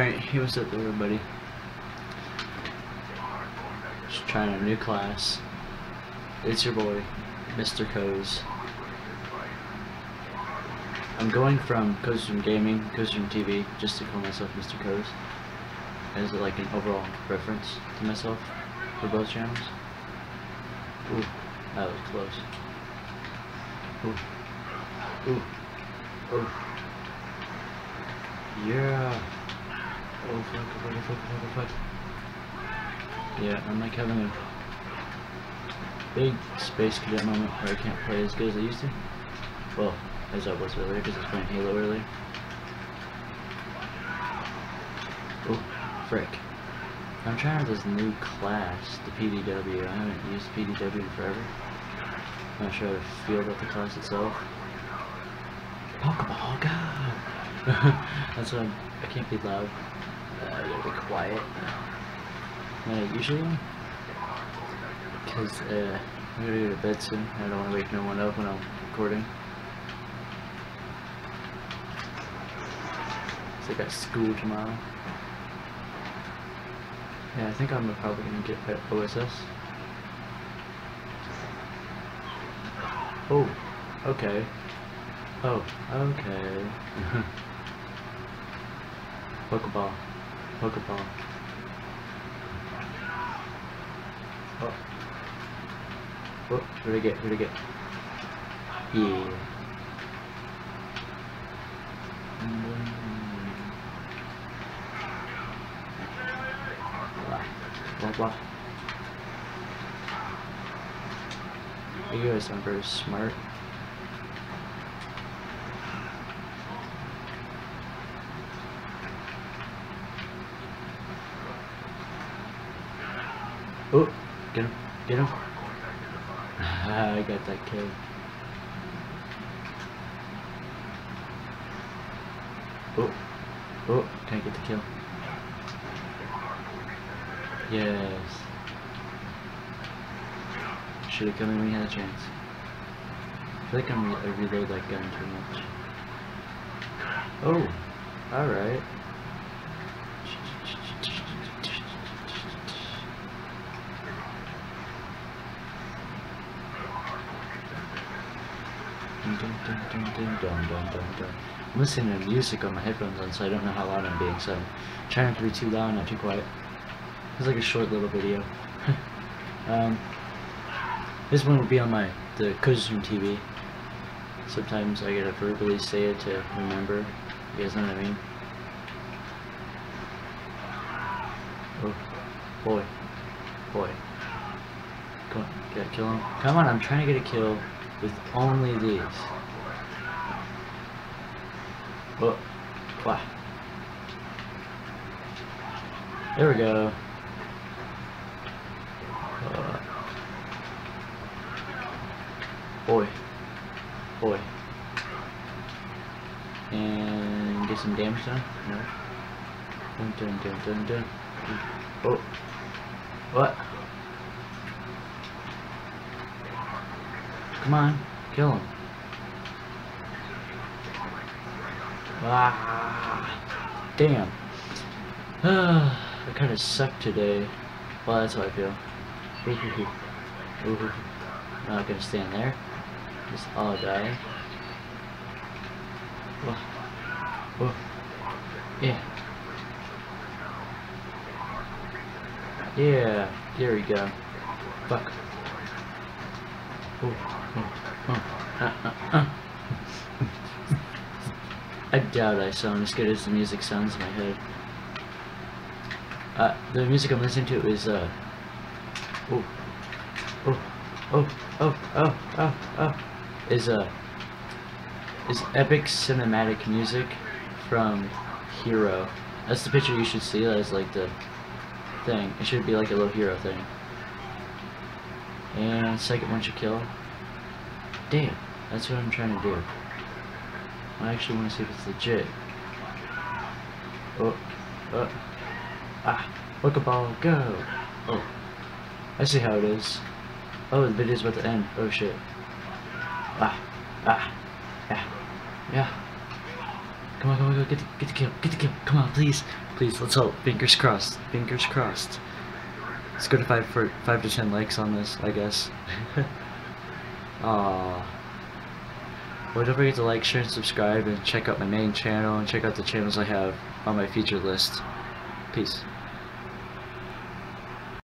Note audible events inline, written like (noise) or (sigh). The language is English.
Alright, hey what's up everybody? Just trying a new class. It's your boy, Mr. Coz. I'm going from Cozroom Gaming, Cozroom TV, just to call myself Mr. Coz. As like an overall reference to myself for both channels. Ooh, that was close. Ooh. Ooh. Ooh. Yeah. Yeah, I'm like having a big space cadet moment where I can't play as good as I used to. Well, as I was earlier, because I was playing Halo earlier. Oh, frick. I'm trying out this new class, the PDW. I haven't used PDW in forever. I'm not sure how I feel about the class itself. Pokeball, go! (laughs) That's why I can't be loud. I gotta be quiet. than I usually am. Because uh, I'm gonna go to bed soon. I don't want to wake no one up when I'm recording. So I got school tomorrow. Yeah, I think I'm probably gonna get pet OSS. Oh, okay. Oh, okay. (laughs) Pokeball. Pokeball. Oh. Oh, where'd I get? Where'd I get? Yeah. Blah, blah. You guys are very smart. Oh, get him, get him. (laughs) I got that kill. Oh, oh, can I get the kill? Yes. Should have come in when we had a chance. I feel like I'm re I reload that gun too much. Oh, alright. I'm listening to music on my headphones on, so I don't know how loud I'm being, so I'm trying not to be too loud, not too quiet. It's like a short little video. (laughs) um, this one will be on my the Cozroom TV. Sometimes I gotta verbally say it to remember. You guys know what I mean? Oh, boy, boy. Come on, gotta kill him. Come on, I'm trying to get a kill with only these. Oh, wow. There we go. Uh, boy. Boy. And get some damage done? No. Dun dun dun dun dun. Oh. What? Come on, kill him. Ah, damn. (sighs) I kind of suck today. Well, that's how I feel. Ooh, ooh, ooh. I'm not gonna stand there. Just all die. Oh. Oh. Yeah. Yeah. There we go. Fuck. Ooh. I doubt I sound as good as the music sounds in my head. Uh, the music I'm listening to is, uh, oh, oh, oh, oh, oh, oh, oh, is, uh, is epic cinematic music from Hero. That's the picture you should see, that is like the thing. It should be like a little hero thing. And second one should kill. Damn, that's what I'm trying to do. I actually want to see if it's legit. Oh, oh, ah, Pokeball, go! Oh, I see how it is. Oh, the video's about to end. Oh shit. Ah, ah, yeah, yeah. Come on, come on, on, get the, get the kill, get the kill. Come on, please, please. Let's hope. Fingers crossed. Fingers crossed. Let's go to five for five to ten likes on this, I guess. (laughs) Aww. Well, don't forget to like, share, and subscribe, and check out my main channel, and check out the channels I have on my featured list. Peace.